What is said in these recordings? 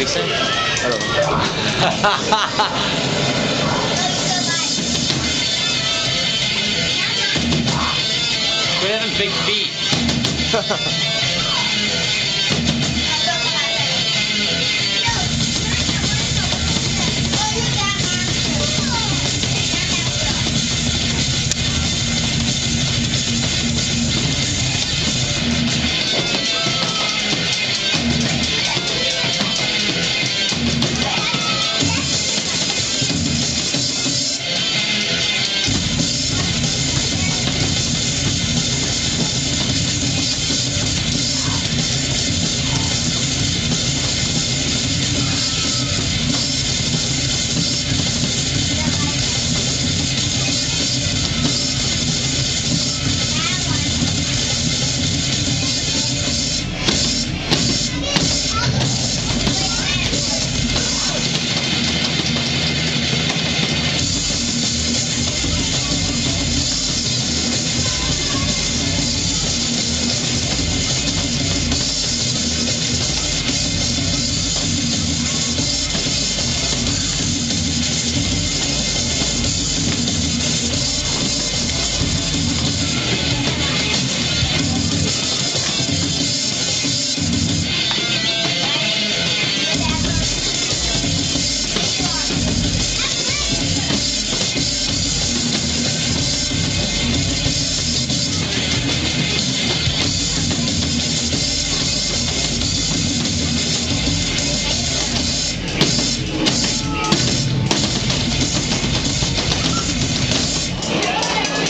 did he say? I don't know. Quit having big feet.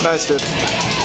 Nice, dude.